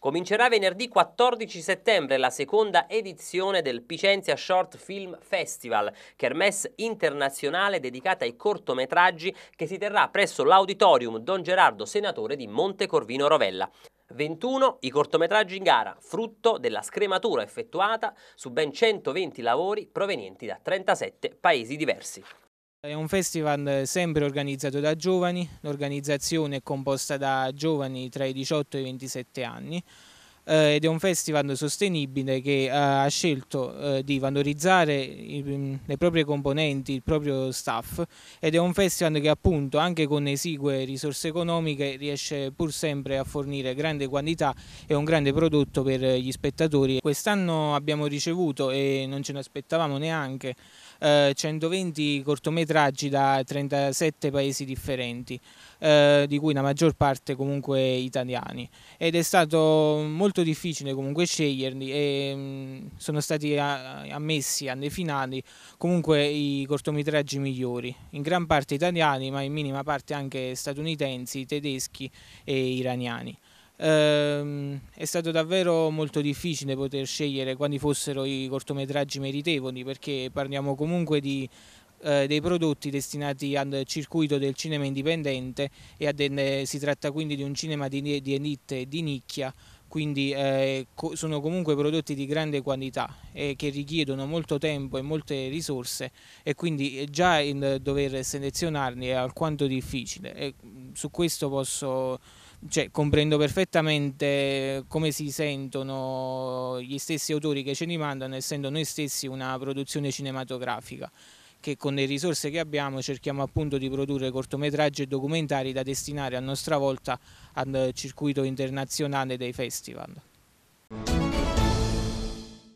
Comincerà venerdì 14 settembre la seconda edizione del Picenzia Short Film Festival, kermesse internazionale dedicata ai cortometraggi che si terrà presso l'Auditorium Don Gerardo Senatore di Montecorvino Rovella. 21 i cortometraggi in gara, frutto della scrematura effettuata su ben 120 lavori provenienti da 37 paesi diversi. È un festival sempre organizzato da giovani, l'organizzazione è composta da giovani tra i 18 e i 27 anni eh, ed è un festival sostenibile che eh, ha scelto eh, di valorizzare i, le proprie componenti, il proprio staff ed è un festival che appunto anche con esigue risorse economiche riesce pur sempre a fornire grande quantità e un grande prodotto per gli spettatori. Quest'anno abbiamo ricevuto e non ce ne aspettavamo neanche 120 eh, cortometraggi da 37 paesi differenti, eh, di cui la maggior parte comunque italiani ed è stato molto difficile comunque sceglierli e mm, sono stati ammessi alle finali comunque i cortometraggi migliori, in gran parte italiani ma in minima parte anche statunitensi, tedeschi e iraniani. Ehm, è stato davvero molto difficile poter scegliere quali fossero i cortometraggi meritevoli perché parliamo comunque di eh, dei prodotti destinati al circuito del cinema indipendente e delle, si tratta quindi di un cinema di, di elite e di nicchia quindi eh, co sono comunque prodotti di grande qualità e che richiedono molto tempo e molte risorse e quindi già il dover selezionarli è alquanto difficile. E su questo posso cioè, comprendo perfettamente come si sentono gli stessi autori che ce li mandano, essendo noi stessi una produzione cinematografica che con le risorse che abbiamo cerchiamo appunto di produrre cortometraggi e documentari da destinare a nostra volta al circuito internazionale dei festival.